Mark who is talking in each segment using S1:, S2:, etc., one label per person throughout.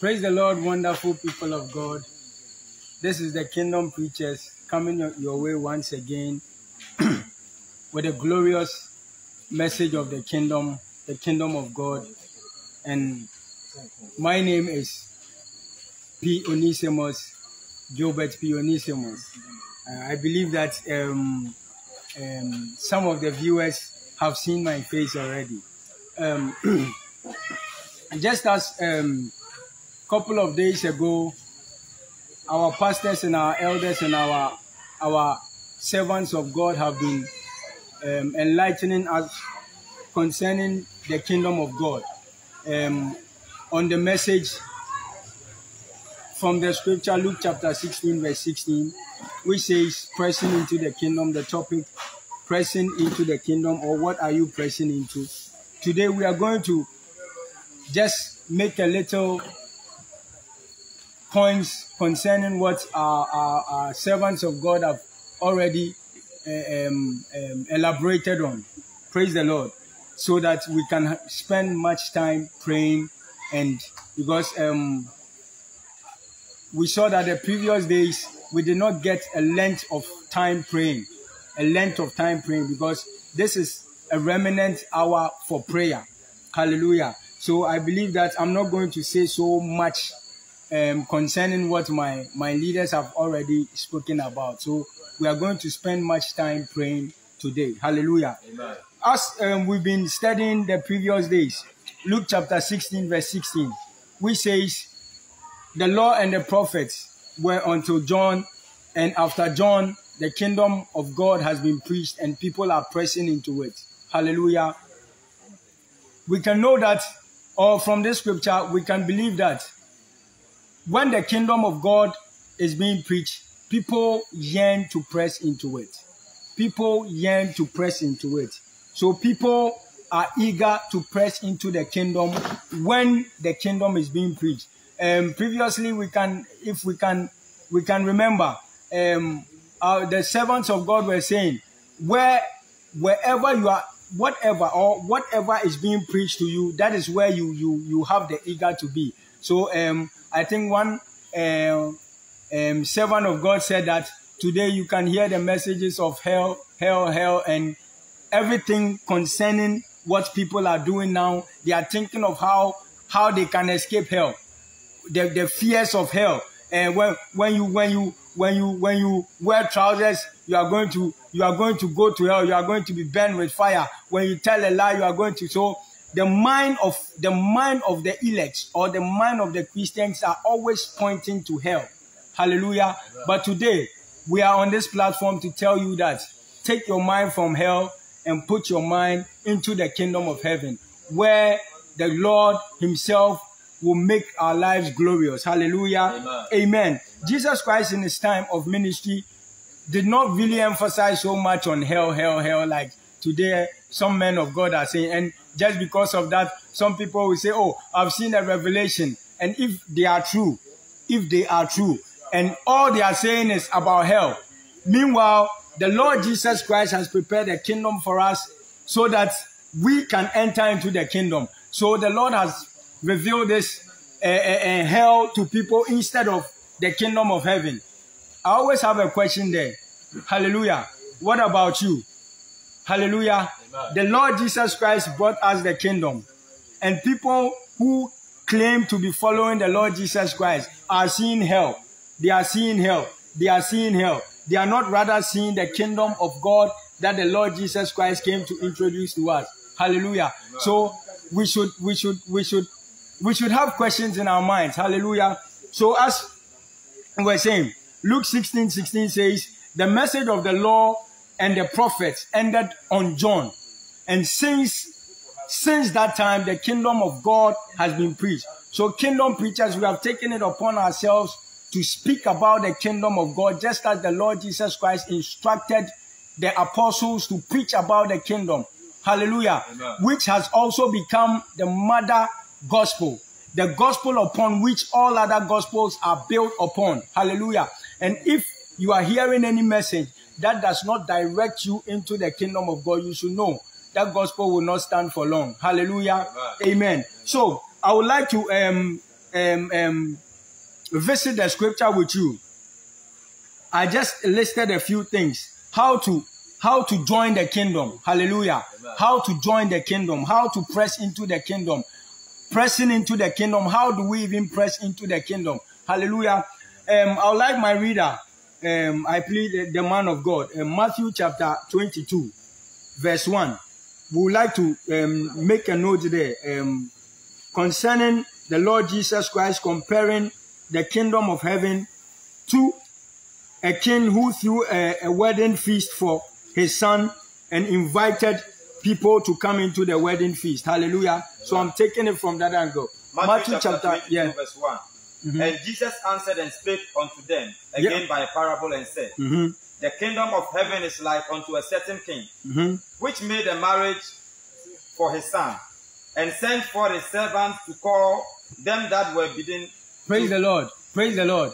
S1: Praise the Lord, wonderful people of God. This is the Kingdom Preachers coming your way once again with a glorious message of the kingdom, the kingdom of God. And my name is P. Onesimus, Gilbert P. Onesimus. Uh, I believe that um, um, some of the viewers have seen my face already. Um, just as um, couple of days ago, our pastors and our elders and our our servants of God have been um, enlightening us concerning the kingdom of God. Um, on the message from the scripture Luke chapter 16 verse 16 which says pressing into the kingdom the topic pressing into the kingdom or what are you pressing into? Today we are going to just make a little points concerning what our, our, our servants of God have already um, um, elaborated on. Praise the Lord. So that we can spend much time praying and because um, we saw that the previous days we did not get a length of time praying, a length of time praying because this is a remnant hour for prayer. Hallelujah. So I believe that I'm not going to say so much um, concerning what my, my leaders have already spoken about. So we are going to spend much time praying today. Hallelujah. Amen. As um, we've been studying the previous days, Luke chapter 16, verse 16, which says, The law and the prophets were until John, and after John, the kingdom of God has been preached, and people are pressing into it. Hallelujah. We can know that, or from this scripture, we can believe that when the kingdom of God is being preached, people yearn to press into it. People yearn to press into it. So people are eager to press into the kingdom when the kingdom is being preached. Um, previously, we can, if we can, we can remember, um, uh, the servants of God were saying, where, wherever you are, whatever or whatever is being preached to you, that is where you you you have the eager to be. So um, I think one uh, um, servant of God said that today you can hear the messages of hell, hell, hell, and everything concerning what people are doing now. They are thinking of how how they can escape hell, the, the fears of hell. And when when you when you when you when you wear trousers, you are going to you are going to go to hell. You are going to be burned with fire. When you tell a lie, you are going to so the mind of the mind of the elect or the mind of the Christians are always pointing to hell. Hallelujah. Yeah. But today, we are on this platform to tell you that take your mind from hell and put your mind into the kingdom of heaven, where the Lord Himself will make our lives glorious. Hallelujah. Amen. Amen. Jesus Christ, in His time of ministry, did not really emphasize so much on hell, hell, hell, like today some men of God are saying. And just because of that, some people will say, Oh, I've seen a revelation. And if they are true, if they are true, and all they are saying is about hell. Meanwhile, the Lord Jesus Christ has prepared a kingdom for us so that we can enter into the kingdom. So the Lord has revealed this uh, uh, hell to people instead of the kingdom of heaven. I always have a question there. Hallelujah. What about you? Hallelujah. The Lord Jesus Christ brought us the kingdom. And people who claim to be following the Lord Jesus Christ are seeing hell. They are seeing hell. They are seeing hell. They are not rather seeing the kingdom of God that the Lord Jesus Christ came to introduce to us. Hallelujah. So we should, we should, we should, we should have questions in our minds. Hallelujah. So as we're saying, Luke 16, 16 says, the message of the law and the prophets ended on John. And since, since that time, the kingdom of God has been preached. So kingdom preachers, we have taken it upon ourselves to speak about the kingdom of God, just as the Lord Jesus Christ instructed the apostles to preach about the kingdom. Hallelujah. Amen. Which has also become the mother gospel, the gospel upon which all other gospels are built upon. Hallelujah. And if you are hearing any message that does not direct you into the kingdom of God, you should know that gospel will not stand for long. Hallelujah. Amen. Amen. So I would like to um, um, um, visit the scripture with you, I just listed a few things. How to how to join the kingdom. Hallelujah.
S2: Amen.
S1: How to join the kingdom. How to press into the kingdom. Pressing into the kingdom. How do we even press into the kingdom? Hallelujah. Um, I would like my reader. Um, I plead the, the man of God. Uh, Matthew chapter 22, verse 1. We would like to um, make a note there um, concerning the Lord Jesus Christ comparing the kingdom of heaven to a king who threw a, a wedding feast for his son and invited people to come into the wedding feast. Hallelujah. So I'm taking it from that angle.
S2: Matthew, chapter, 22,
S1: yeah.
S2: verse one And Jesus answered and spake unto them again by a parable and said,
S1: Mhm,
S2: The kingdom of heaven is like unto a certain king,
S1: mhm.
S2: which made a marriage for his son, and sent for his servants to call them that were bidden.
S1: Praise the Lord. Praise the Lord.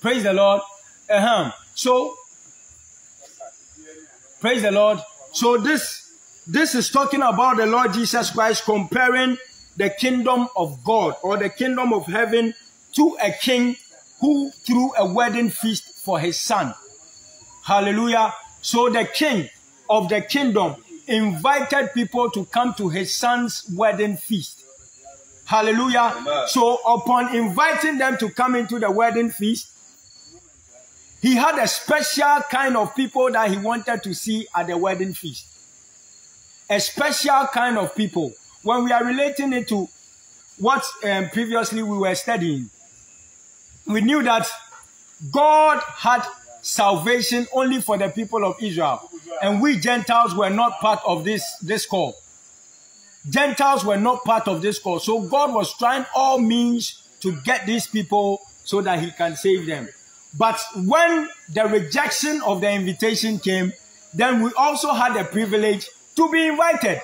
S1: Praise the Lord. Uh-huh. So, praise the Lord. So this this is talking about the Lord Jesus Christ comparing the kingdom of God or the kingdom of heaven to a king who threw a wedding feast for his son. Hallelujah. So the king of the kingdom invited people to come to his son's wedding feast. Hallelujah.
S2: Amen.
S1: So upon inviting them to come into the wedding feast, he had a special kind of people that he wanted to see at the wedding feast. A special kind of people. When we are relating it to what um, previously we were studying, we knew that God had salvation only for the people of Israel, and we Gentiles were not part of this, this call. Gentiles were not part of this call. So God was trying all means to get these people so that he can save them. But when the rejection of the invitation came, then we also had the privilege to be invited.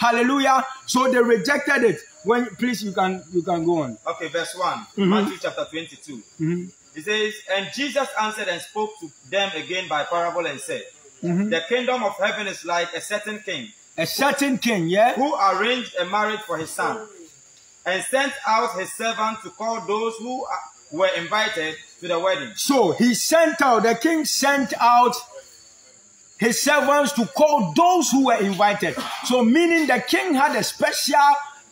S1: Hallelujah. So they rejected it. When please you can you can go on.
S2: Okay, verse one
S1: Mhm.
S2: Matthew chapter 22.
S1: Mhm.
S2: It says, And Jesus answered and spoke to them again by parable and said,
S1: Mhm.
S2: The kingdom of heaven is like a certain king
S1: A certain king, yeah?
S2: who arranged a marriage for his son and sent out his servant to call those who were invited to the wedding.
S1: So he sent out, the king sent out his servants to call those who were invited. So, meaning the king had a special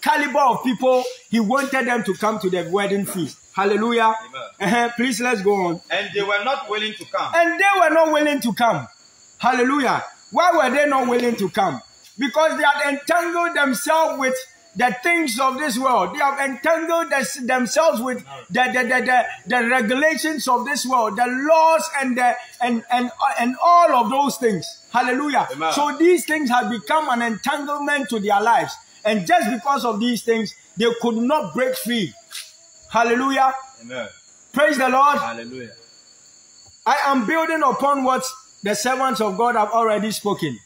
S1: caliber of people, he wanted them to come to the wedding feast. Hallelujah. Uh-huh. Please let's go on.
S2: And they were not willing to come.
S1: And they were not willing to come. Hallelujah. Why were they not willing to come? Because they had entangled themselves with the things of this world. They have entangled themselves with the, the, the, the, the regulations of this world, the laws and the and and and all of those things. Hallelujah.
S2: Amen.
S1: So these things have become an entanglement to their lives. And just because of these things, they could not break free. Hallelujah.
S2: Amen.
S1: Praise the Lord.
S2: Hallelujah.
S1: I am building upon what the servants of God have already spoken.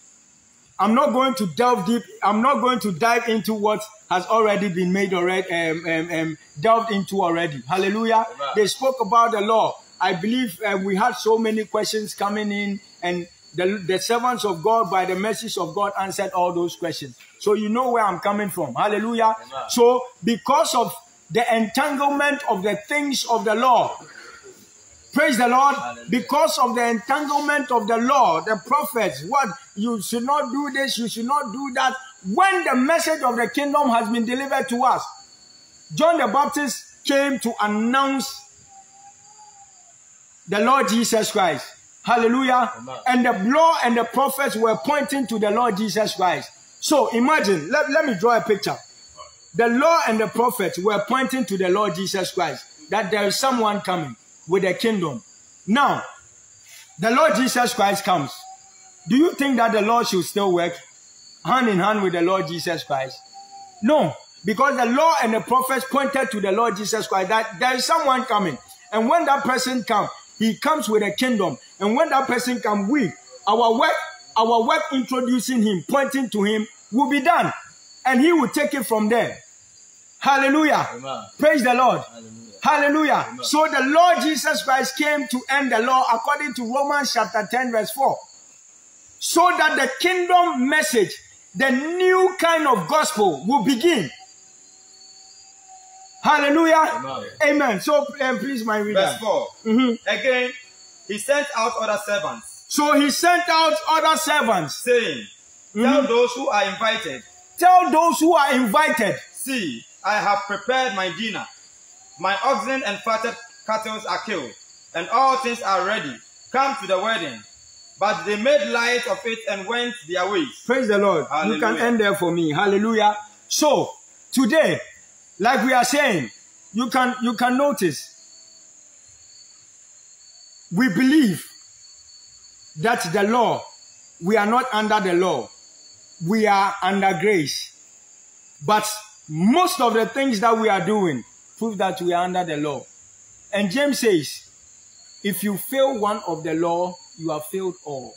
S1: I'm not going to delve deep. I'm not going to dive into what has already been made already, um, um, um, delved into already. Hallelujah.
S2: Amen.
S1: They spoke about the law. I believe uh, we had so many questions coming in, and the, the servants of God, by the message of God, answered all those questions. So you know where I'm coming from. Hallelujah.
S2: Amen.
S1: So because of the entanglement of the things of the law, Praise the Lord.
S2: Hallelujah.
S1: Because of the entanglement of the law, the prophets, what you should not do this, you should not do that. When the message of the kingdom has been delivered to us, John the Baptist came to announce the Lord Jesus Christ. Hallelujah.
S2: Amen.
S1: And the law and the prophets were pointing to the Lord Jesus Christ. So imagine, let, let me draw a picture. The law and the prophets were pointing to the Lord Jesus Christ that there is someone coming with a kingdom. Now, the Lord Jesus Christ comes. Do you think that the Lord should still work hand in hand with the Lord Jesus Christ? No, because the law and the prophets pointed to the Lord Jesus Christ that there is someone coming. And when that person comes, he comes with a kingdom. And when that person comes, we, our work, our work introducing him, pointing to him, will be done. And he will take it from there. Hallelujah.
S2: Amen.
S1: Praise the Lord.
S2: Hallelujah.
S1: Hallelujah. So the Lord Jesus Christ came to end the law according to Romans chapter 10, verse 4. so that the kingdom message, the new kind of gospel will begin. Hallelujah.
S2: Amen.
S1: Amen. So um, please, my reader.
S2: Verse 4.
S1: Mhm.
S2: Again, he sent out other servants,
S1: So he sent out other servants.
S2: saying. Tell those who are invited,
S1: Tell those who are invited.
S2: See, I have prepared my dinner. My oxen and fatted cattle are killed, and all things are ready. Come to the wedding. But they made light of it and went their ways.
S1: Praise the Lord. You can end there for me. Hallelujah. So today, like we are saying, you can you can notice we believe that the law, we are not under the law, we are under grace. But most of the things that we are doing prove that we are under the law. And James says, if you fail one of the law, you have failed all.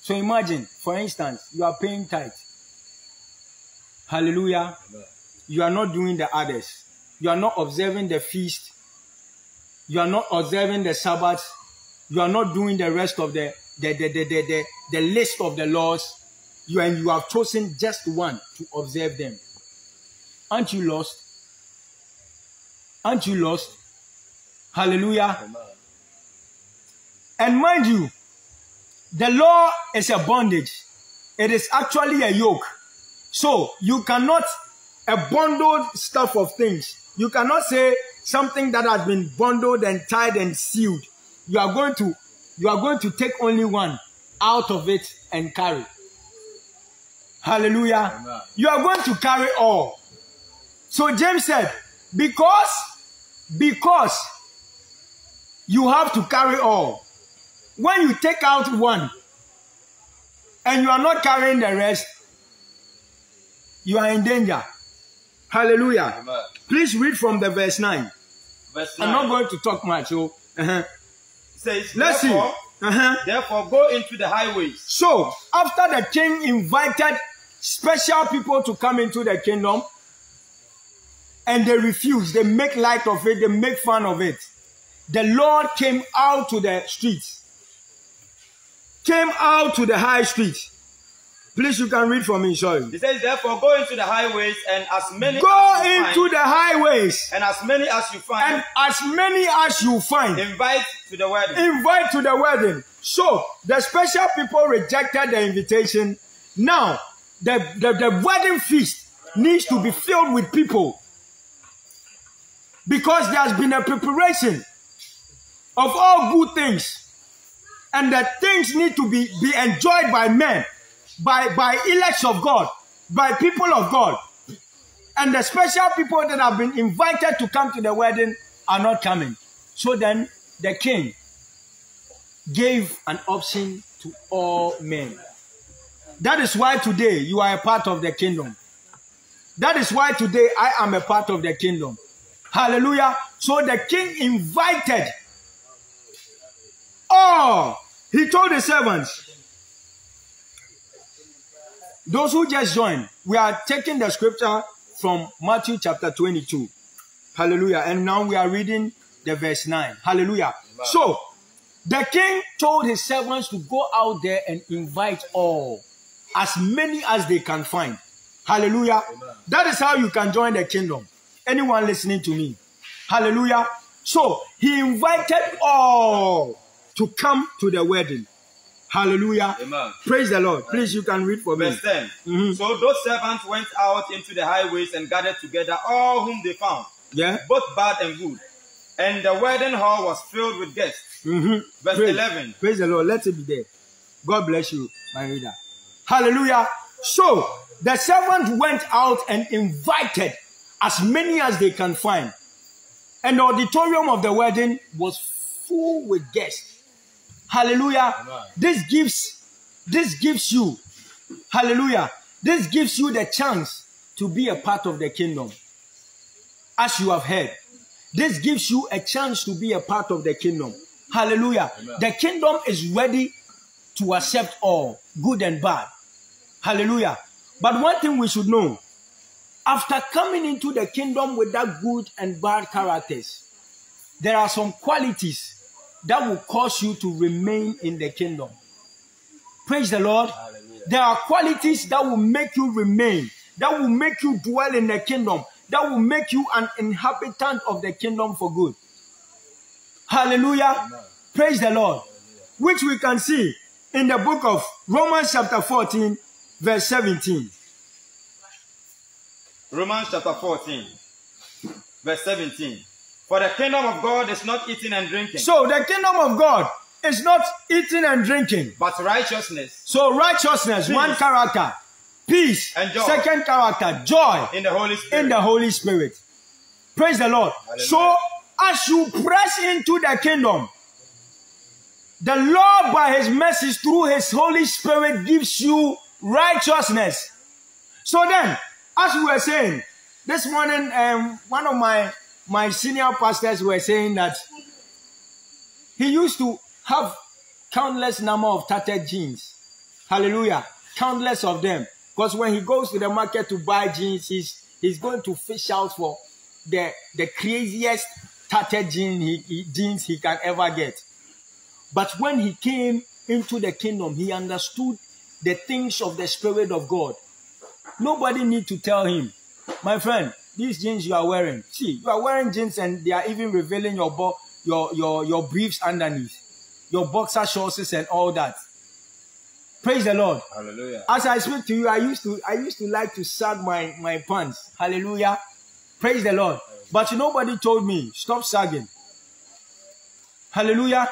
S1: So imagine, for instance, you are paying tithe. Hallelujah. You are not doing the others. You are not observing the feast. You are not observing the Sabbath. You are not doing the rest of the the, the, the, the, the, the list of the laws. You and you have chosen just one to observe them. Aren't you lost? Aren't you lost? Hallelujah. And mind you, the law is a bondage. It is actually a yoke. So you cannot a bundled stuff of things. You cannot say something that has been bundled and tied and sealed. You are going to you are going to take only one out of it and carry. Hallelujah.
S2: Amen.
S1: You are going to carry all. So James said, because because you have to carry all. When you take out one and you are not carrying the rest, you are in danger. Hallelujah.
S2: Amen.
S1: Please read from the verse 9.
S2: Verse
S1: I'm
S2: 9
S1: not going to talk much. So, uh-huh.
S2: says,
S1: let's see.
S2: therefore,
S1: Uh-huh.
S2: therefore go into the highways.
S1: So, after the king invited special people to come into the kingdom, and they refuse. they make light of it, they make fun of it. The Lord came out to the streets, came out to the high streets. Please, you can read for me, sorry.
S2: He says, therefore go into the highways and as many
S1: Go
S2: as you
S1: into
S2: find,
S1: the highways,
S2: and as many as you find,
S1: and as many as you find,
S2: invite to the wedding.
S1: invite to the wedding. So the special people rejected the invitation. Now the, the, the wedding feast needs to be filled with people because there has been a preparation of all good things. And the things need to be, be enjoyed by men, by, by elects of God, by people of God. And the special people that have been invited to come to the wedding are not coming. So then the king gave an option to all men. That is why today you are a part of the kingdom. That is why today I am a part of the kingdom. Hallelujah. So the king invited all. He told the servants, those who just joined, we are taking the scripture from Matthew chapter 22. Hallelujah. And now we are reading the verse 9. Hallelujah. So the king told his servants to go out there and invite all, as many as they can find. Hallelujah. That is how you can join the kingdom. Anyone listening to me? Hallelujah. So he invited all to come to the wedding. Hallelujah.
S2: Amen.
S1: Praise the Lord. Please, you can read for me.
S2: Verse 10.
S1: Mhm.
S2: So those servants went out into the highways and gathered together all whom they found,
S1: Yeah.
S2: both bad and good. And the wedding hall was filled with guests.
S1: Mm-hmm.
S2: Verse
S1: praise,
S2: 11.
S1: Praise the Lord. Let it be there. God bless you, my reader. Hallelujah. So the servant went out and invited as many as they can find. And the auditorium of the wedding was full with guests. Hallelujah.
S2: Amen.
S1: This gives this gives you hallelujah. This gives you the chance to be a part of the kingdom. As you have heard, this gives you a chance to be a part of the kingdom. Hallelujah.
S2: Amen.
S1: The kingdom is ready to accept all, good and bad. Hallelujah. But one thing we should know after coming into the kingdom with that good and bad characters, there are some qualities that will cause you to remain in the kingdom. Praise the Lord.
S2: Hallelujah.
S1: There are qualities that will make you remain, that will make you dwell in the kingdom, that will make you an inhabitant of the kingdom for good. Hallelujah. Praise the Lord. Which we can see in the book of Romans chapter 14, verse 17.
S2: Romans chapter 14, verse 17. For the kingdom of God is not eating and drinking,
S1: So the kingdom of God is not eating and drinking.
S2: but righteousness
S1: So righteousness, one character, peace,
S2: And joy.
S1: second character, joy
S2: in the Holy Spirit.
S1: in the Holy Spirit. Praise the Lord.
S2: Hallelujah.
S1: So as you press into the kingdom, the Lord by his message through his Holy Spirit gives you righteousness. So then, as we were saying, this morning, um, one of my, my senior pastors were saying that he used to have countless number of tattered jeans. Hallelujah. Countless of them. Because when he goes to the market to buy jeans, he's, he's going to fish out for the, the craziest tattered jean he, he- jeans he can ever get. But when he came into the kingdom, he understood the things of the Spirit of God. Nobody need to tell him, my friend, these jeans you are wearing. See, you are wearing jeans and they are even revealing your bo- your your your briefs underneath, your boxer shorts and all that. Praise the Lord.
S2: Hallelujah.
S1: As I speak to you, I used to I used to like to sag my my pants. Hallelujah. Praise the Lord. But nobody told me stop sagging. Hallelujah.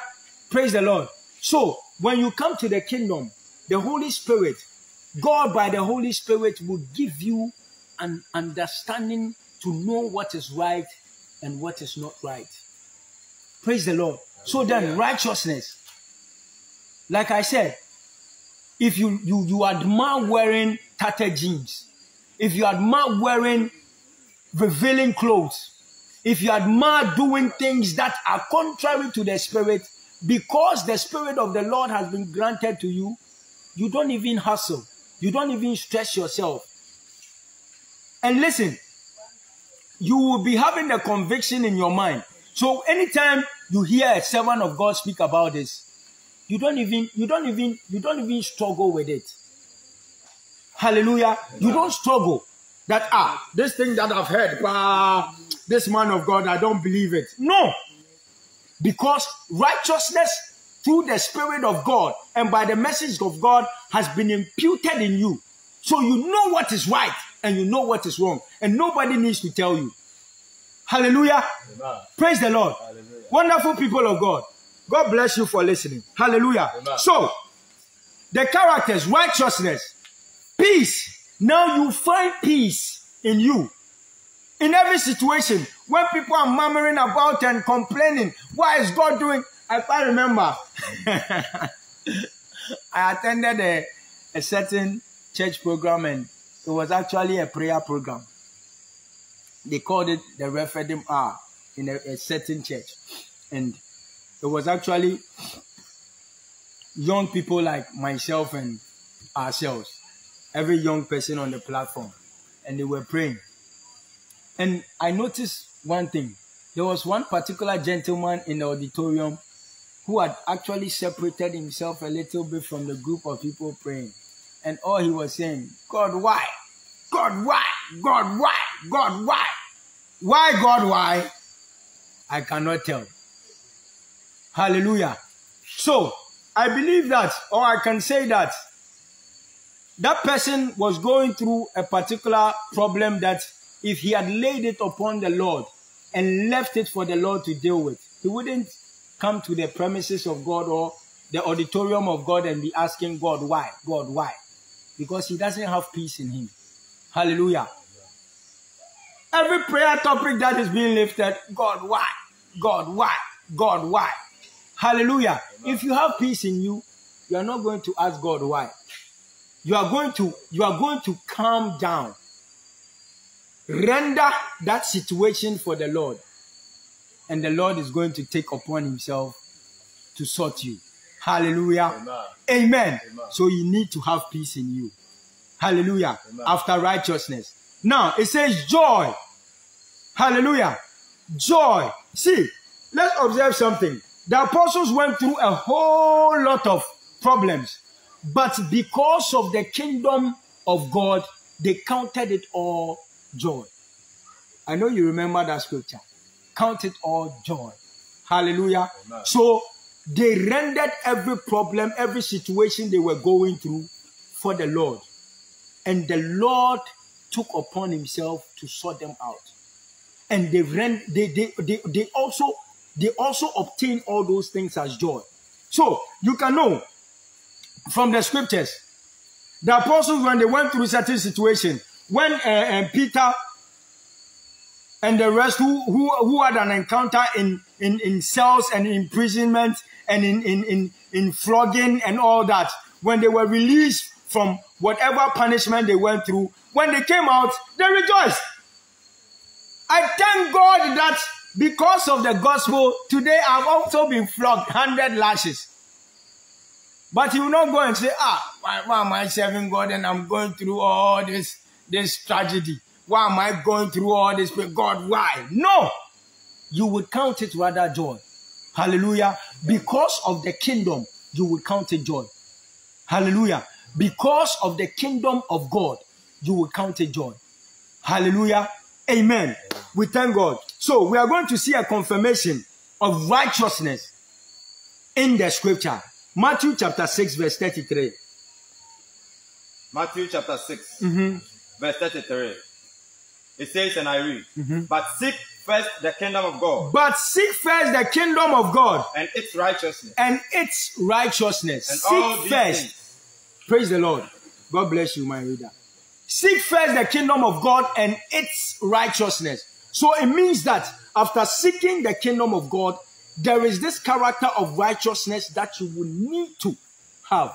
S1: Praise the Lord. So when you come to the kingdom, the Holy Spirit, God by the Holy Spirit will give you an understanding to know what is right and what is not right. Praise the Lord. So then righteousness, like I said, if you you you admire wearing tattered jeans, if you admire wearing revealing clothes, if you admire doing things that are contrary to the spirit, because the spirit of the Lord has been granted to you, you don't even hustle, you don't even stress yourself. And listen, you will be having the conviction in your mind. So anytime you hear a servant of God speak about this, you don't even you don't even you don't even struggle with it. Hallelujah. You don't struggle that ah this thing that I've heard, bah, this man of God, I don't believe it. No. Because righteousness through the Spirit of God and by the message of God has been imputed in you. So you know what is right and you know what is wrong. And nobody needs to tell you. Hallelujah.
S2: Amen.
S1: Praise the Lord.
S2: Hallelujah.
S1: Wonderful people of God. God bless you for listening. Hallelujah.
S2: Amen.
S1: So, the characters, righteousness, peace. Now you find peace in you. In every situation, when people are murmuring about and complaining, why is God doing? I can't remember. I attended a, a certain church program and it was actually a prayer program. They called it the referendum hour in a, a certain church. And it was actually young people like myself and ourselves, every young person on the platform, and they were praying. And I noticed one thing. There was one particular gentleman in the auditorium who had actually separated himself a little bit from the group of people praying. And all he was saying, God, why? God, why? God, why? God, why? Why, God, why? I cannot tell. Hallelujah. So, I believe that, or I can say that, that person was going through a particular problem that if he had laid it upon the Lord and left it for the Lord to deal with, he wouldn't come to the premises of God or the auditorium of God and be asking God, why? God, why? Because he doesn't have peace in him. Hallelujah. Every prayer topic that is being lifted, God, why? God, why? God, why? Hallelujah. If you have peace in you, you are not going to ask God why. You are going to you are going to calm down. Render that situation for the Lord. And the Lord is going to take upon himself to sort you. Hallelujah.
S2: Amen.
S1: Amen.
S2: Amen.
S1: So you need to have peace in you. Hallelujah.
S2: Amen.
S1: After righteousness. Now it says joy. Hallelujah. Joy. See, let's observe something. The apostles went through a whole lot of problems. But because of the kingdom of God, they counted it all joy. I know you remember that scripture. Count it all joy. Hallelujah.
S2: Amen.
S1: So they rendered every problem, every situation they were going through for the Lord. And the Lord took upon himself to sort them out. And they ran, they, they, they, they also they also obtain all those things as joy. So you can know from the scriptures, the apostles when they went through certain situation, when uh, uh, Peter and the rest who, who, who had an encounter in, in, in cells and imprisonment and in, in, in, in flogging and all that, when they were released from whatever punishment they went through, when they came out, they rejoiced. I thank God that because of the gospel, today I've also been flogged 100 lashes. But you will not go and say, ah, why, why am I serving God and I'm going through all this, this tragedy? Why am I going through all this? God, why? No! You would count it rather joy. Hallelujah. Because of the kingdom, you will count it joy. Hallelujah. Because of the kingdom of God, you will count it joy. Hallelujah. Amen. We thank God. So we are going to see a confirmation of righteousness in the scripture. Matthew chapter 6, verse 33.
S2: Matthew chapter 6,
S1: Mhm.
S2: verse 33. It says, and I read,
S1: Mm-hmm.
S2: But seek first the kingdom of God
S1: But seek first the kingdom of God
S2: and its righteousness,
S1: and its righteousness.
S2: and
S1: seek
S2: all
S1: first.
S2: things
S1: Praise the Lord. God bless you, my reader. Seek first the kingdom of God and its righteousness. So it means that after seeking the kingdom of God, there is this character of righteousness that you will need to have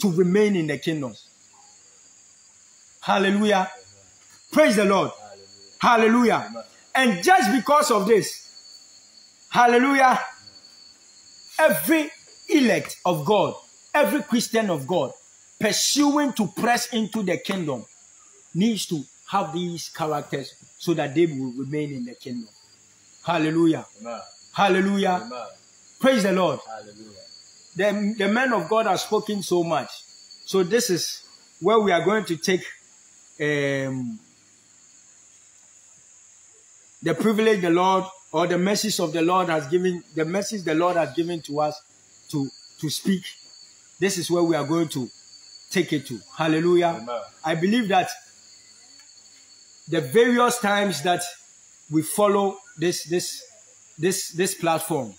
S1: to remain in the kingdom. Hallelujah. Praise the Lord. Hallelujah. And just because of this, hallelujah, every elect of God, every Christian of God, pursuing to press into the kingdom, needs to have these characters so that they will remain in the kingdom. Hallelujah.
S2: Amen.
S1: Hallelujah.
S2: Amen.
S1: Praise the Lord.
S2: Hallelujah.
S1: The, the men of God have spoken so much. So this is where we are going to take um, the privilege the Lord or the message of the Lord has given, the message the Lord has given to us to, to speak. This is where we are going to take it to. Hallelujah.
S2: Amen.
S1: I believe that the various times that we follow this this this this platform,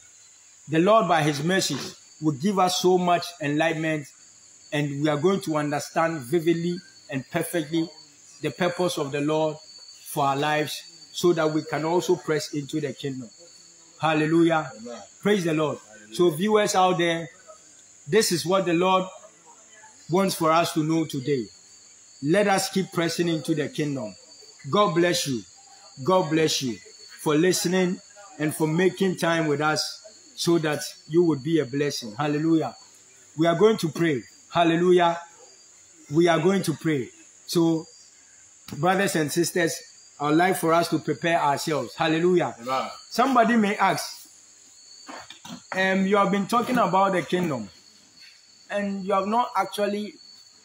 S1: the Lord by His mercy will give us so much enlightenment, and we are going to understand vividly and perfectly the purpose of the Lord for our lives, so that we can also press into the kingdom. Hallelujah!
S2: Amen.
S1: Praise the Lord. So, viewers out there, this is what the Lord wants for us to know today. Let us keep pressing into the kingdom. God bless you. God bless you for listening and for making time with us so that you would be a blessing. Hallelujah. We are going to pray. Hallelujah. We are going to pray. So, brothers and sisters, I would like for us to prepare ourselves. Hallelujah.
S2: Amen.
S1: Somebody may ask, um, you have been talking about the kingdom, and you have not actually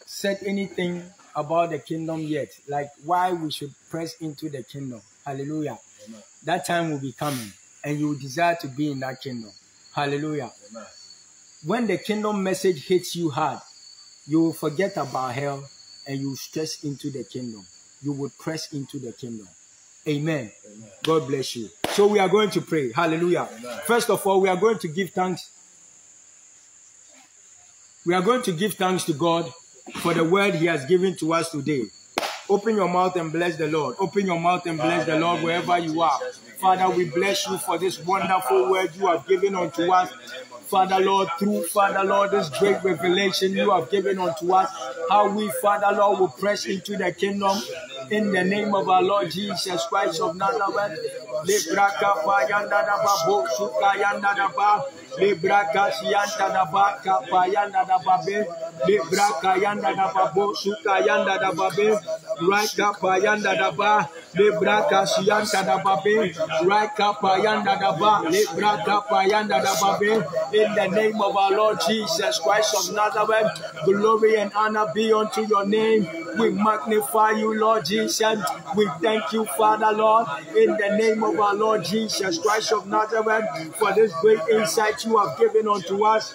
S1: said anything about the kingdom yet, like why we should press into the kingdom. Hallelujah.
S2: Amen.
S1: That time will be coming, and you will desire to be in that kingdom. Hallelujah.
S2: Amen.
S1: When the kingdom message hits you hard, you will forget about hell and you will stress into the kingdom. You would press into the kingdom. Amen.
S2: Amen.
S1: God bless you. So we are going to pray. Hallelujah.
S2: Amen.
S1: First of all, we are going to give thanks. We are going to give thanks to God for the word He has given to us today. Open your mouth and bless the Lord. Open your mouth and bless the Lord wherever you are. Father, we bless you for this wonderful word you have given unto us. Father Lord, through Father Lord, this great revelation you have given unto us, how we, Father Lord, will press into the kingdom in the name of our Lord Jesus Christ of Nazareth. Lebraka payanda da ba bo suka yanda da ba. Lebraka siyanda da ba ka payanda da ba be. Lebraka da ba bo suka yanda da ba be. Raka payanda da ba. Lebraka Sianta da Babe, Raika Payanda da Ba, Lebraka Payanda da Babe, in the name of our Lord Jesus Christ of Nazareth, glory and honor be unto your name. We magnify you, Lord Jesus. We thank you, Father, Lord, in the name of our Lord Jesus Christ of Nazareth, for this great insight you have given unto us.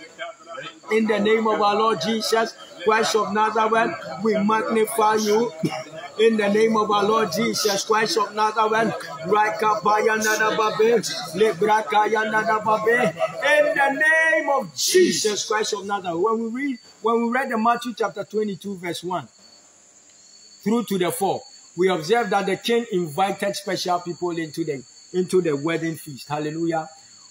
S1: In the name of our Lord Jesus Christ of Nazareth, we magnify you. In the name of our Lord Jesus Christ of Nazareth, in the name of Jesus Christ of Nazareth. When we read, when we read the Matthew chapter 22, verse 1 through to the 4, we observe that the king invited special people into the into the wedding feast. Hallelujah.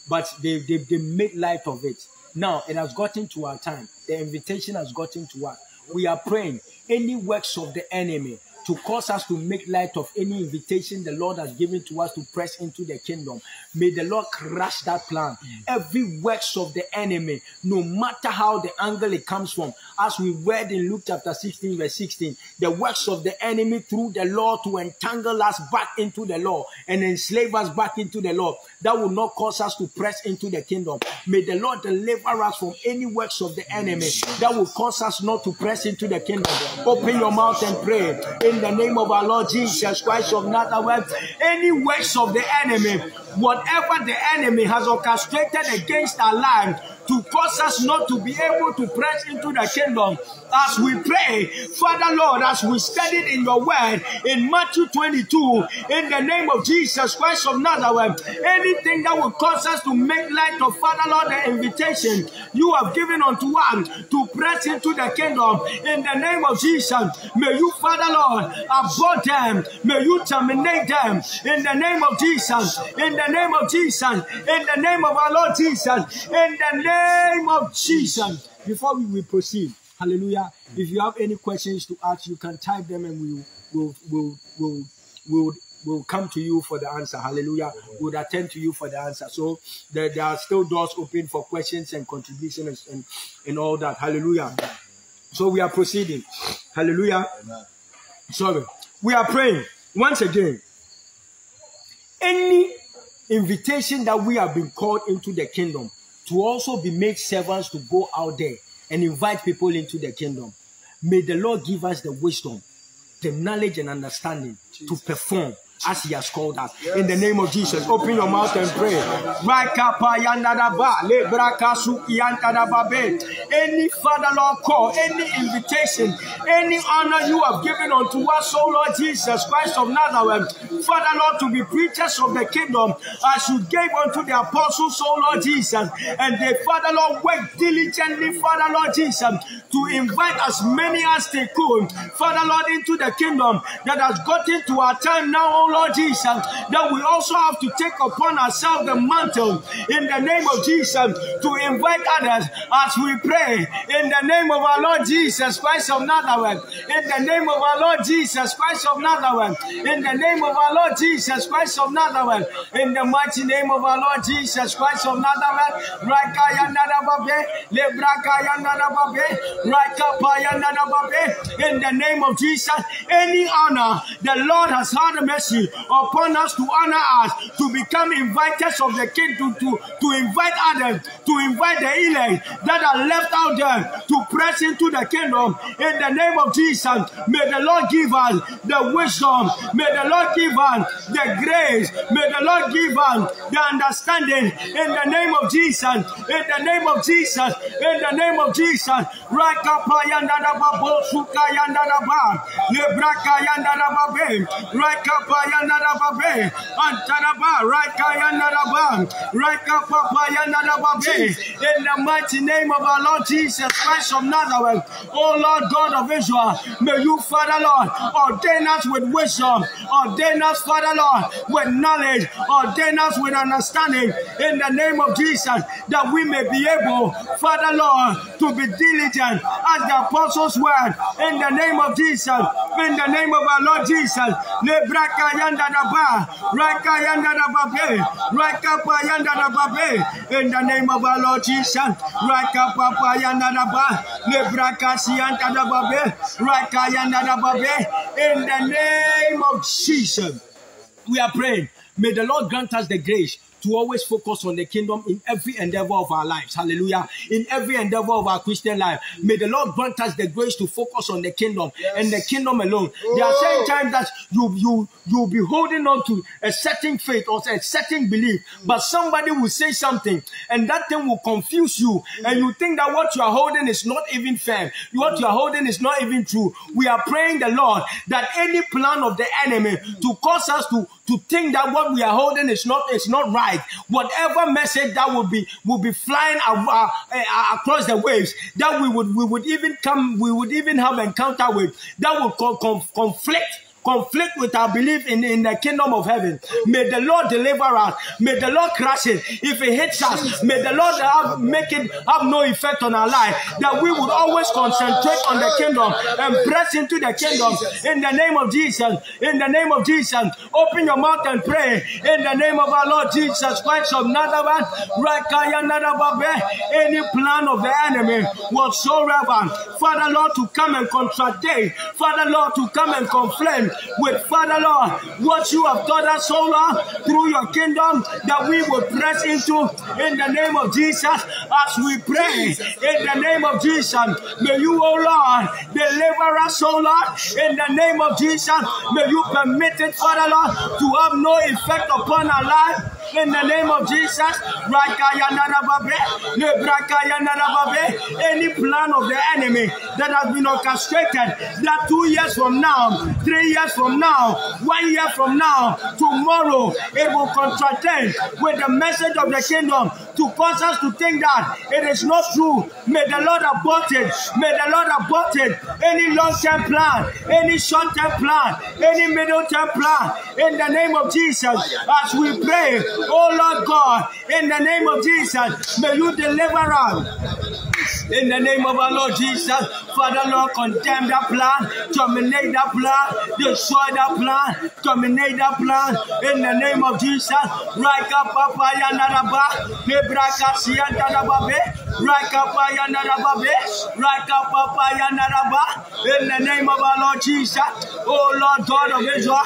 S1: But they, they, they made light of it. Now it has gotten to our time. The invitation has gotten to us. We are praying any works of the enemy to cause us to make light of any invitation the Lord has given to us to press into the kingdom. May the Lord crush that plan. Mm. Every works of the enemy, no matter how the angle it comes from, as we read in Luke chapter 16, verse 16, the works of the enemy through the law to entangle us back into the law and enslave us back into the law. That will not cause us to press into the kingdom. May the Lord deliver us from any works of the enemy that will cause us not to press into the kingdom. Open your mouth and pray in the name of our Lord Jesus Christ of Nazareth. Any works of the enemy, whatever the enemy has orchestrated against our life, to cause us not to be able to press into the kingdom. As we pray, Father Lord, as we studied in your word in Matthew 22, in the name of Jesus Christ of Nazareth, anything that will cause us to make light of Father Lord, the invitation you have given unto us to press into the kingdom, in the name of Jesus, may you, Father Lord, abort them, may you terminate them, in the name of Jesus, in the name of Jesus, in the name of our Lord Jesus, in the name of Jesus. Before we, we proceed, hallelujah. If you have any questions to ask, you can type them and we will will will will will come to you for the answer. Hallelujah. We'll attend to you for the answer. So there, there are still doors open for questions and contributions and, and all that. Hallelujah. So we are proceeding. Hallelujah. Sorry. We are praying once again. Any invitation that we have been called into the kingdom to also be made servants to go out there and invite people into the kingdom. May the Lord give us the wisdom, the knowledge and understanding to perform as he has called us. Yes. In the name of Jesus, open your mouth and pray. Any Father Lord call, any invitation, any honor you have given unto us, O Lord Jesus Christ of Nazareth, Father Lord, to be preachers of the kingdom, as you gave unto the apostles, O Lord Jesus, and they, Father Lord, work diligently, Father Lord Jesus, to invite as many as they could, Father Lord, into the kingdom that has gotten to our time now, O Lord Jesus, that we also have to take upon ourselves the mantle in the name of Jesus to invite others as we pray in the name of our Lord Jesus Christ of Nazareth, in the name of our Lord Jesus Christ of Nazareth, in the name of our Lord Jesus Christ of Nazareth, in the mighty name of our Lord Jesus Christ of Nazareth, in the name of Jesus, any honor the Lord has had mercy upon us to honor us, to become inviters of the kingdom, to, to, invite others, to invite the elect that are left out there to press into the kingdom. In the name of Jesus, may the Lord give us the wisdom, may the Lord give us the grace, may the Lord give us the understanding. In the name of Jesus, in the name of Jesus, in the name of Jesus, Yandarababe, Antaraba, Raika Yandaraba, Raika Papa in the mighty name of our Lord Jesus Christ of Nazareth, O Lord God of Israel, may you, Father Lord, ordain us with wisdom, ordain us, Father Lord, with knowledge, ordain us with understanding, in the name of Jesus, that we may be able, Father Lord, to be diligent as the apostles were, in the name of Jesus, in the name of our Lord Jesus, Yanda Raka Yanda Raka Yanda in the name of our Lord Jesus, Raka Papa Yanda Nebraka Sianta Raka Yanda in the name of Jesus. We are praying. May the Lord grant us the grace to always focus on the kingdom in every endeavor of our lives. Hallelujah. In every endeavor of our Christian life. May the Lord grant us the grace to focus on the kingdom yes. and the kingdom alone. Oh. There are certain oh. times that you you you'll be holding on to a certain faith or a certain belief, mm. but somebody will say something and that thing will confuse you, mm. and you think that what you are holding is not even firm. What you are holding is not even true. We are praying the Lord that any plan of the enemy mm. to cause us to to think that what we are holding is not is not right. Whatever message that will be will be flying uh, uh, across the waves that we would we would even come we would even have encounter with that will co- co- conflict conflict with our belief in, in the kingdom of heaven. May the Lord deliver us. May the Lord crush it. If it hits us, may the Lord have, make it have no effect on our life. That we would always concentrate on the kingdom and press into the kingdom. In the name of Jesus. In the name of Jesus. Open your mouth and pray. In the name of our Lord Jesus Christ of Nazareth. Any plan of the enemy whatsoever. Father Lord to come and contradict. Father Lord to come and conflict with Father Lord, what you have taught us, so long through your kingdom, that we will press into in the name of Jesus as we pray in the name of Jesus. May you, O Lord, deliver us, O Lord, in the name of Jesus. May you permit it, Father Lord, to have no effect upon our life in the name of Jesus. Any plan of the enemy that has been orchestrated that two years from now, three years from now, one year from now, tomorrow, it will contradict with the message of the kingdom to cause us to think that it is not true. May the Lord abort it. May the Lord abort it. Any long term plan, any short term plan, any middle term plan, in the name of Jesus, as we pray, oh Lord God, in the name of Jesus, may you deliver us. In the name of our Lord Jesus, Father Lord, condemn that plan, terminate that plan, destroy that plan, terminate that plan. In the name of Jesus, Raika Papa Yanaraba, Raika Papa Yanarababe, Raika Papa Yanaraba. In the name of our Lord Jesus, oh Lord God of Israel,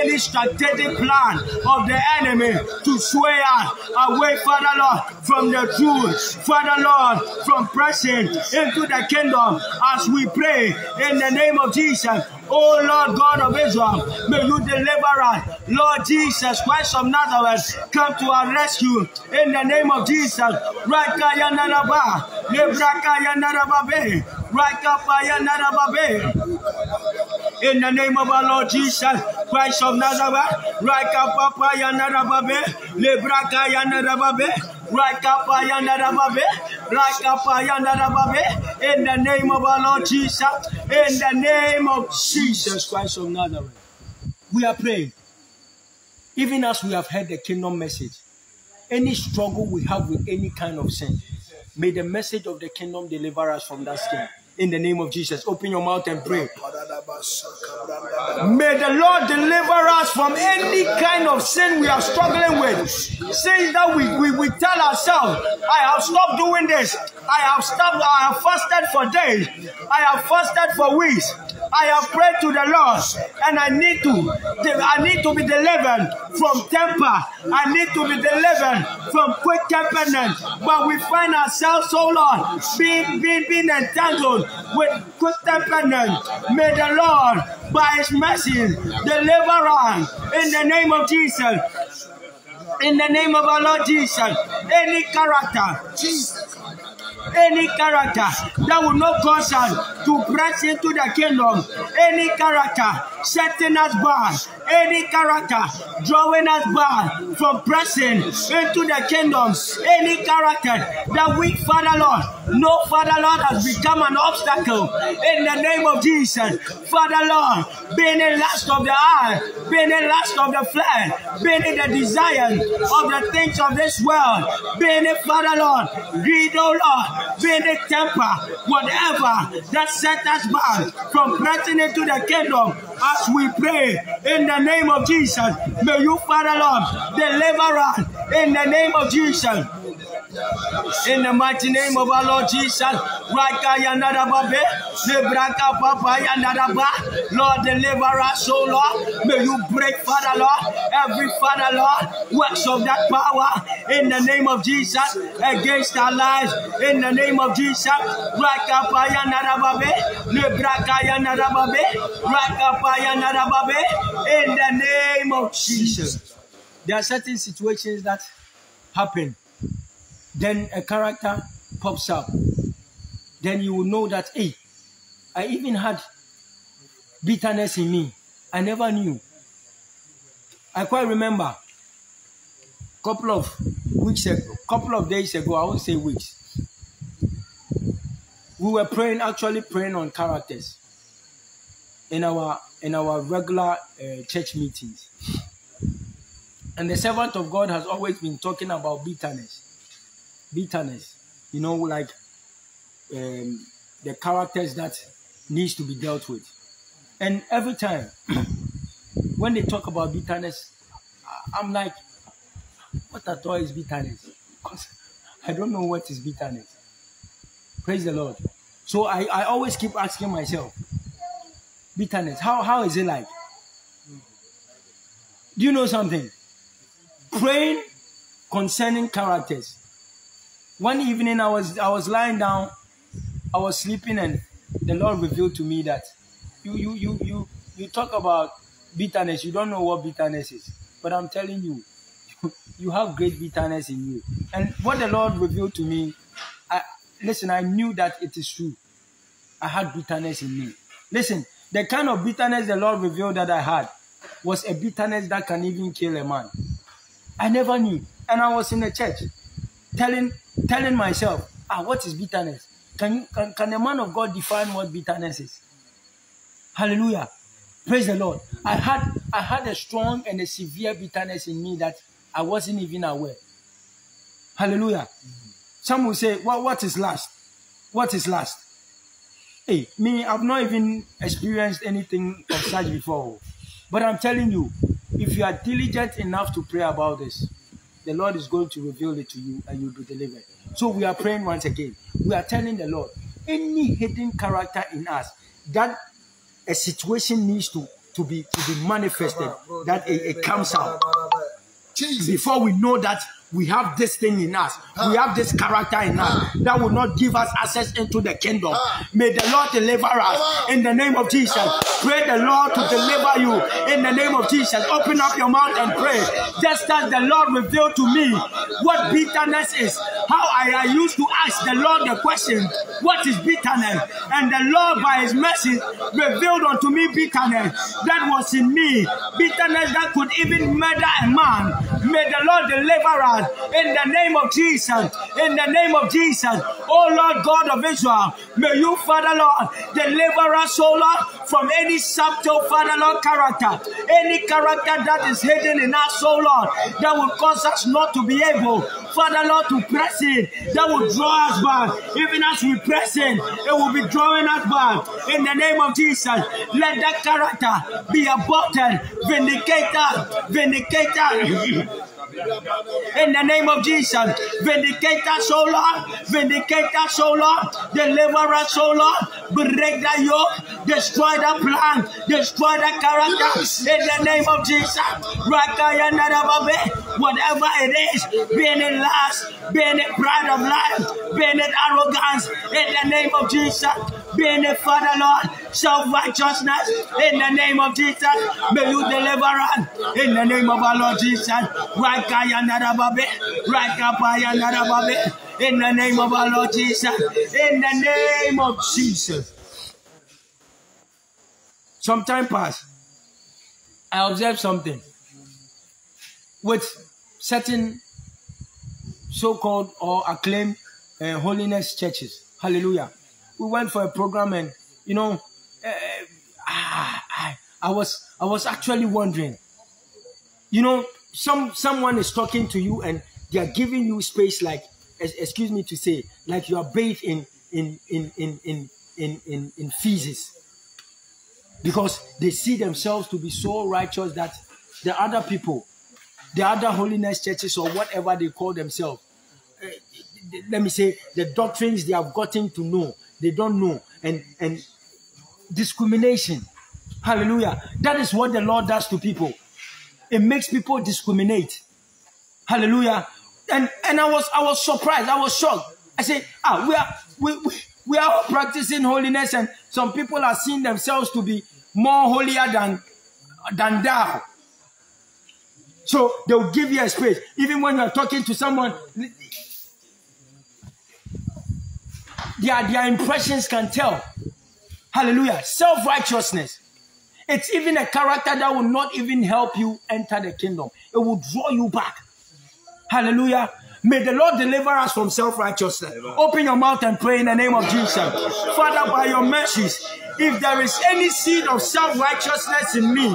S1: any strategic plan of the enemy to sway us away, Father Lord, from the truth, Father Lord, from pressing into the kingdom as we pray in the name of Jesus. Oh Lord God of Israel, may you deliver us. Lord Jesus Christ of Nazareth, come to our rescue in the name of Jesus. In the name of our Lord Jesus Christ of Nazareth, Raka Papa Yanarababe, Lebraka Yanarababe, in the name of our Lord Jesus, in the name of Jesus Christ of Nazareth, we are praying. Even as we have heard the kingdom message, any struggle we have with any kind of sin, may the message of the kingdom deliver us from that sin in the name of Jesus. Open your mouth and pray. May the Lord deliver us from any kind of sin we are struggling with. Sins that we, we, we tell ourselves, I have stopped doing this. I have stopped, I have fasted for days. I have fasted for weeks. I have prayed to the Lord and I need to I need to be delivered from temper. I need to be delivered from quick temperament. But we find ourselves, so Lord, being, being, being entangled with quick temperament. May the Lord, by his mercy, deliver us in the name of Jesus. In the name of our Lord Jesus, any character, Jesus any character that will not cause us to press into the kingdom, any character setting us back, any character drawing us back from pressing into the kingdom, any character that we, Father Lord, no Father Lord has become an obstacle in the name of Jesus. Father Lord, being in lust of the eye, being in lust of the flesh, being the desire of the things of this world, being in Father Lord, greed, oh Lord, any temper, whatever that set us back from pressing into the kingdom as we pray in the name of Jesus. May you, Father Lord, deliver us in the name of Jesus. In the mighty name of our Lord Jesus, Raka Yanadababe, Nebraka Papa Yanadaba, Lord, deliver us, oh Lord. May you break, Father Lord, every Father Lord, works of that power in the name of Jesus against our lives. In the name of Jesus, Raka Paya Nadababe, Nebraka Yanadababe, Raka Paya Nadababe, in the name of Jesus. There are certain situations that happen then a character pops up. Then you will know that, hey, I even had bitterness in me. I never knew. I quite remember a couple of weeks ago, couple of days ago, I won't say weeks. We were praying, actually praying on characters in our in our regular uh, church meetings. And the servant of God has always been talking about bitterness bitterness, you know, like um, the characters that needs to be dealt with. And every time when they talk about bitterness, I'm like, what at all is bitterness? Because I don't know what is bitterness. Praise the Lord. So I, I always keep asking myself, bitterness, how, how is it like? Do you know something? Praying concerning characters one evening I was I was lying down, I was sleeping, and the Lord revealed to me that you you you you you talk about bitterness. You don't know what bitterness is, but I'm telling you, you have great bitterness in you. And what the Lord revealed to me, I listen. I knew that it is true. I had bitterness in me. Listen, the kind of bitterness the Lord revealed that I had was a bitterness that can even kill a man. I never knew, and I was in the church telling telling myself, ah, what is bitterness? Can you can, can a man of God define what bitterness is? Hallelujah. Praise the Lord. I had I had a strong and a severe bitterness in me that I wasn't even aware. Hallelujah. Some will say, well, what is last? What is last? Hey, me, I've not even experienced anything of such before. But I'm telling you, if you are diligent enough to pray about this, the Lord is going to reveal it to you and you'll be delivered. So we are praying once again. We are telling the Lord any hidden character in us that a situation needs to, to be to be manifested, that it, it comes out. Before we know that we have this thing in us. We have this character in us that will not give us access into the kingdom. May the Lord deliver us in the name of Jesus. Pray the Lord to deliver you in the name of Jesus. Open up your mouth and pray. Just as the Lord revealed to me what bitterness is, how I used to ask the Lord the question, What is bitterness? And the Lord, by His mercy, revealed unto me bitterness that was in me, bitterness that could even murder a man. May the Lord deliver us in the name of Jesus. In the name of Jesus. Oh Lord God of Israel, may you, Father Lord, deliver us, oh Lord, from any subtle, Father Lord, character, any character that is hidden in us, oh Lord, that will cause us not to be able, Father Lord, to press in, that will draw us back. Even as we press in, it will be drawing us back. In the name of Jesus, let that character be aborted, vindicator, vindicator. In the name of Jesus, vindicate us, O Lord. Vindicate us, O Lord. Deliver us, O Lord. Break the yoke. Destroy the plan. Destroy the character. In the name of Jesus. Whatever it is, being it lust, being it pride of life, being it arrogance. In the name of Jesus. Being it Father Lord, self righteousness. In the name of Jesus. May you deliver us. In the name of our Lord Jesus. Right in the name of our Lord Jesus. In the name of Jesus. Some time passed. I observed something with certain so-called or acclaimed uh, holiness churches. Hallelujah. We went for a program and you know, uh, I, I was I was actually wondering, you know, some someone is talking to you and they are giving you space like excuse me to say like you are bathed in in in in in in in, in feces because they see themselves to be so righteous that the other people the other holiness churches or whatever they call themselves uh, let me say, the doctrines they have gotten to know, they don't know, and and discrimination. Hallelujah. That is what the Lord does to people. It makes people discriminate. Hallelujah. And and I was I was surprised. I was shocked. I said, ah, we are we, we, we are practicing holiness, and some people are seeing themselves to be more holier than than thou. So they'll give you a space. Even when you're talking to someone, their, their impressions can tell. Hallelujah. Self righteousness. It's even a character that will not even help you enter the kingdom, it will draw you back. Hallelujah. May the Lord deliver us from self righteousness. Open your mouth and pray in the name of Jesus. Father, by your mercies, if there is any seed of self righteousness in me,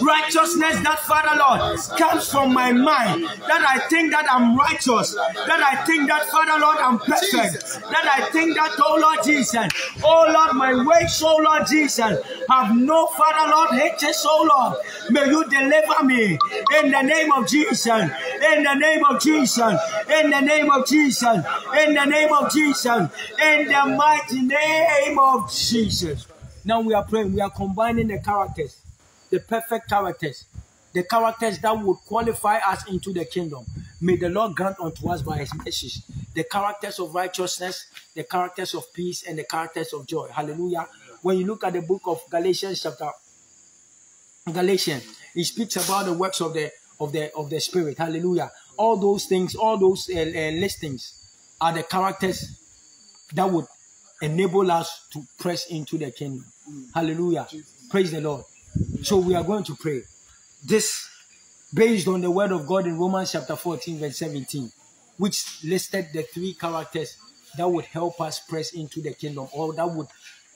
S1: righteousness that, Father Lord, comes from my mind, that I think that I'm righteous, that I think that, Father Lord, I'm perfect, that I think that, oh Lord Jesus, oh Lord, my ways, oh Lord Jesus, have no, Father Lord, hatred, oh Lord, may you deliver me in the name of Jesus, in the name of Jesus, in the name of Jesus, in the name of Jesus, in the mighty name of Jesus. Now we are praying, we are combining the characters, the perfect characters, the characters that would qualify us into the kingdom. May the Lord grant unto us by his message the characters of righteousness, the characters of peace, and the characters of joy. Hallelujah. When you look at the book of Galatians, chapter Galatians, it speaks about the works of the of the of the spirit. Hallelujah. All those things, all those uh, uh, listings are the characters that would enable us to press into the kingdom. Hallelujah. Praise the Lord. So we are going to pray. This based on the word of God in Romans chapter 14, verse 17, which listed the three characters that would help us press into the kingdom or that would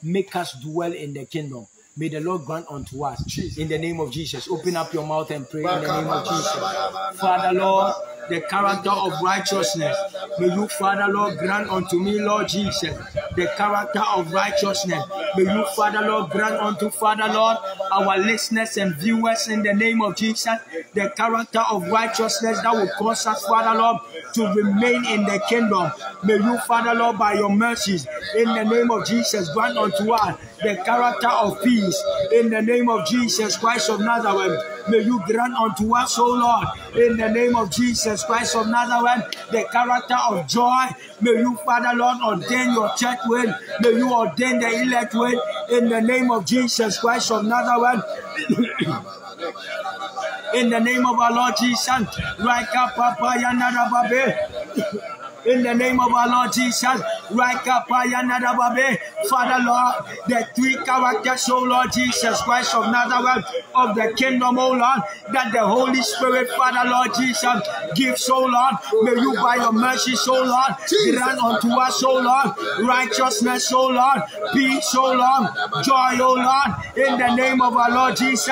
S1: make us dwell in the kingdom. May the Lord grant unto us in the name of Jesus. Open up your mouth and pray in the name of Jesus. Father, Lord, the character of righteousness. May you, Father, Lord, grant unto me, Lord Jesus, the character of righteousness. May you, Father, Lord, grant unto Father, Lord, our listeners and viewers in the name of Jesus, the character of righteousness that will cause us, Father, Lord, to remain in the kingdom. May you, Father, Lord, by your mercies, in the name of Jesus, grant unto us the character of peace. In the name of Jesus Christ of Nazareth, may you grant unto us, O Lord, in the name of Jesus Christ of Nazareth, the character of joy. May you, Father, Lord, ordain your church with. May you ordain the elect with. In the name of Jesus Christ of Nazareth. in the name of our Lord Jesus. Raika Papa. In the name of our Lord Jesus. Father Lord, the three characters, O Lord Jesus Christ of Nazareth, of the kingdom, O Lord, that the Holy Spirit, Father Lord Jesus, gives, O Lord. May you by your mercy, O Lord, grant unto us, O Lord, righteousness, O Lord, peace, O Lord, joy, O Lord, in the name of our Lord Jesus.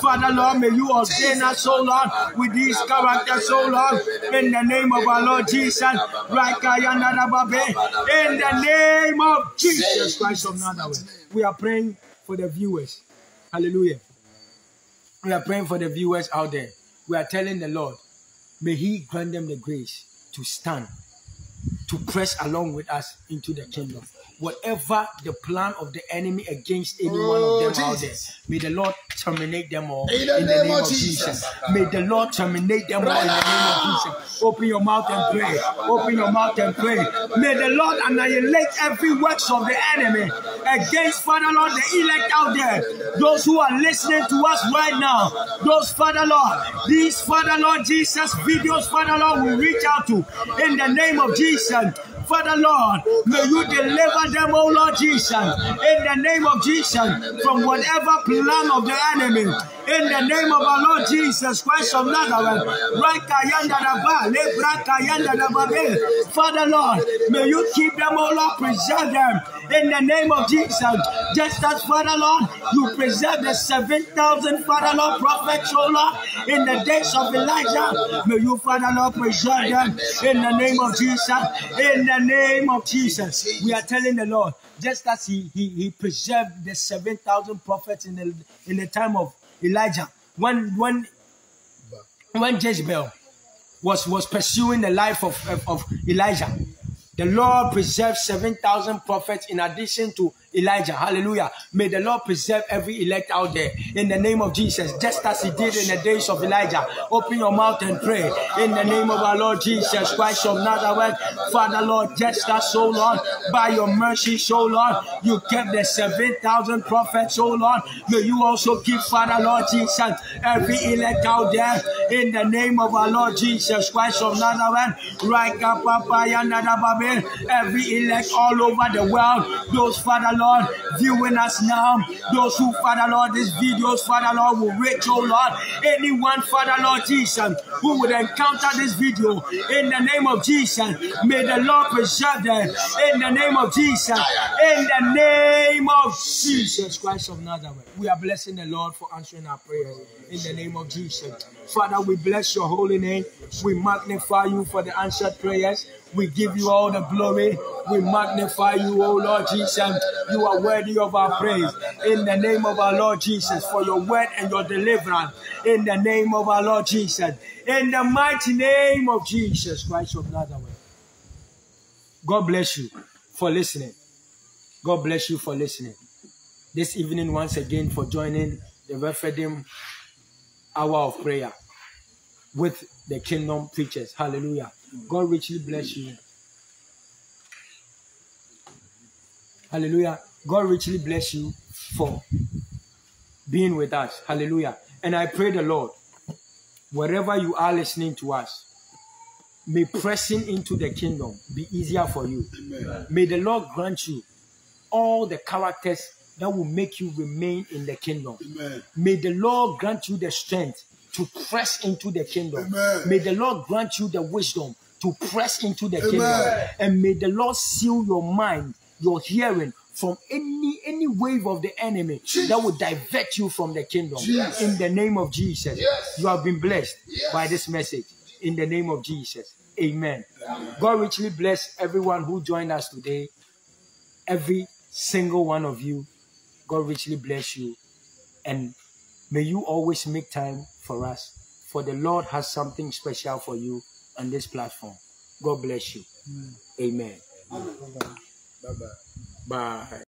S1: Father Lord, may you ordain us, O Lord, with these characters, O Lord, in the name of our Lord Jesus. In the name of Jesus Christ of Nazareth. We are praying for the viewers. Hallelujah. We are praying for the viewers out there. We are telling the Lord, may He grant them the grace to stand, to press along with us into the kingdom. Whatever the plan of the enemy against any one of oh, them out there, may the Lord terminate them all in the, name, of Jesus. May the Lord terminate them all in the name of Jesus. Open your mouth and pray. Open your mouth and pray. May the Lord annihilate every works of the enemy against Father Lord, the elect out there. Those who are listening to us right now. Those Father Lord, these Father Lord Jesus videos, Father Lord, will reach out to in the name of Jesus. Father Lord, may you deliver them, oh Lord Jesus, in the name of Jesus, from whatever plan of the enemy. In the name of our Lord Jesus Christ of Nazareth. Father Lord, may you keep them, oh Lord, preserve them in the name of Jesus. Just as Father Lord, you preserve the 7,000 Father Lord prophets, oh Lord, in the days of Elijah. May you, Father Lord, preserve them in the name of Jesus. In the name of Jesus. We are telling the Lord, just as He He, he preserved the 7,000 prophets in the in the time of Elijah. When when when Jezebel was, was pursuing the life of, of, of Elijah. The Lord preserved 7,000 prophets in addition to Elijah. Hallelujah. May the Lord preserve every elect out there in the name of Jesus, just as He did in the days of Elijah. Open your mouth and pray in the name of our Lord Jesus Christ of Nazareth. Father, Lord, just as so Lord, by your mercy, so Lord, you kept the 7,000 prophets, so Lord. May you also keep, Father, Lord Jesus, every elect out there in the name of our Lord Jesus Christ of Nazareth. Right, every elect all over the world, those, Father, Lord, viewing us now. Those who, Father Lord, these videos, Father Lord, will reach, oh Lord. Anyone, Father Lord Jesus, who would encounter this video in the name of Jesus, may the Lord preserve them in the name of Jesus. In the name of Jesus Christ of Nazareth. We are blessing the Lord for answering our prayers in the name of Jesus. Father, we bless your holy name. We magnify you for the answered prayers. We give you all the glory. We magnify you, O Lord Jesus. You are worthy of our praise. In the name of our Lord Jesus, for your word and your deliverance. In the name of our Lord Jesus. In the mighty name of Jesus Christ of Nazareth. God bless you for listening. God bless you for listening. This evening, once again, for joining the Rephidim hour of prayer with the kingdom preachers. Hallelujah. God richly bless you. Hallelujah. God richly bless you for being with us. Hallelujah. And I pray the Lord, wherever you are listening to us, may pressing into the kingdom be easier for you. Amen. May the Lord grant you all the characters that will make you remain in the kingdom. Amen. May the Lord grant you the strength to press into the kingdom. Amen. May the Lord grant you the wisdom to press into the Amen. kingdom. And may the Lord seal your mind, your hearing from any any wave of the enemy Jesus. that will divert you from the kingdom. Jesus. In the name of Jesus. Yes. You have been blessed yes. by this message. In the name of Jesus. Amen. Amen. God richly bless everyone who joined us today. Every single one of you. God richly bless you. And may you always make time for us. For the Lord has something special for you on this platform. God bless you. Amen. Amen. Bye bye. Bye.